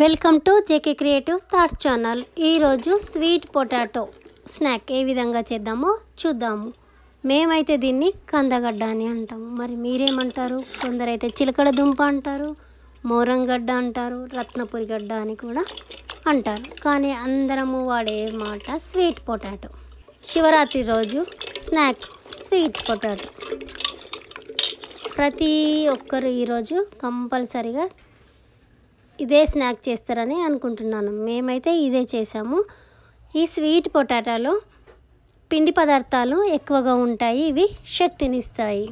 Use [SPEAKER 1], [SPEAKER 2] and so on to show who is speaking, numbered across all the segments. [SPEAKER 1] welcome to JK creative thoughts channel ఈరోజు sweet potato snack ఏ విధంగా చేద్దామో చూద్దాము మేమైతే దీన్ని కందగడ్డ అని అంటాము మరి మీరేమంటారు కొందరైతే చిలకడ దుంప అంటారు మోరంగడ్డ అంటారు రత్నపురి గడ్డ అని కూడా అంటారు కానీ అందరము వాడే మాట స్వీట్ పొటాటో శివరాత్రి రోజు స్నాక్ స్వీట్ పొటాటో ప్రతి ఒక్కరు ఈరోజు కంపల్సరిగా ఇదే స్నాక్ చేస్తారని అనుకుంటున్నాను మేమైతే ఇదే చేసాము ఈ స్వీట్ పొటాటాలో పిండి పదార్థాలు ఎక్కువగా ఉంటాయి ఇవి శక్తినిస్తాయి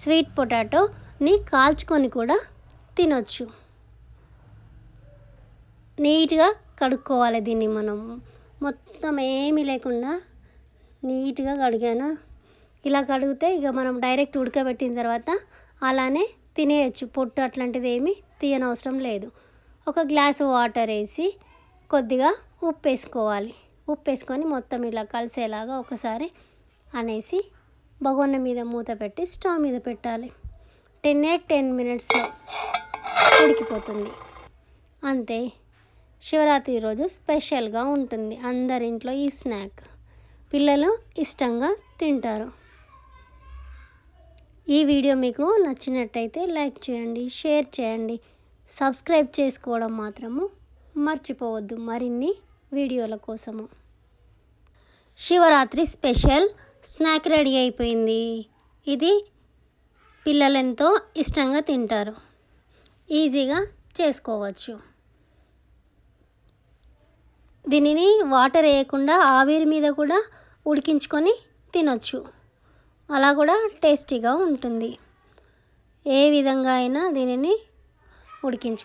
[SPEAKER 1] స్వీట్ పొటాటోని కాల్చుకొని కూడా తినొచ్చు నీట్గా కడుక్కోవాలి దీన్ని మనం మొత్తం ఏమీ లేకుండా నీట్గా కడిగాను ఇలా కడిగితే ఇక మనం డైరెక్ట్ ఉడకబెట్టిన తర్వాత అలానే తినేయచ్చు పొట్టు అట్లాంటిది ఏమి తీయనవసరం లేదు ఒక గ్లాసు వాటర్ వేసి కొద్దిగా ఉప్పు వేసుకోవాలి ఉప్పు వేసుకొని మొత్తం ఇలా కలిసేలాగా ఒకసారి అనేసి బగోన్న మీద మూత పెట్టి స్టవ్ మీద పెట్టాలి టెన్ ఏ టెన్ మినిట్స్లో ఉడికిపోతుంది అంతే శివరాత్రి రోజు స్పెషల్గా ఉంటుంది అందరింట్లో ఈ స్నాక్ పిల్లలు ఇష్టంగా తింటారు ఈ వీడియో మీకు నచ్చినట్టయితే లైక్ చేయండి షేర్ చేయండి సబ్స్క్రైబ్ చేసుకోవడం మాత్రము మర్చిపోవద్దు మరిన్ని వీడియోల కోసము శివరాత్రి స్పెషల్ స్నాక్ రెడీ అయిపోయింది ఇది పిల్లలు ఎంతో ఇష్టంగా తింటారు ఈజీగా చేసుకోవచ్చు దీనిని వాటర్ వేయకుండా ఆవిరి మీద కూడా ఉడికించుకొని తినొచ్చు అలా కూడా టేస్టీగా ఉంటుంది ఏ విధంగా అయినా దీనిని ఉడికించుకో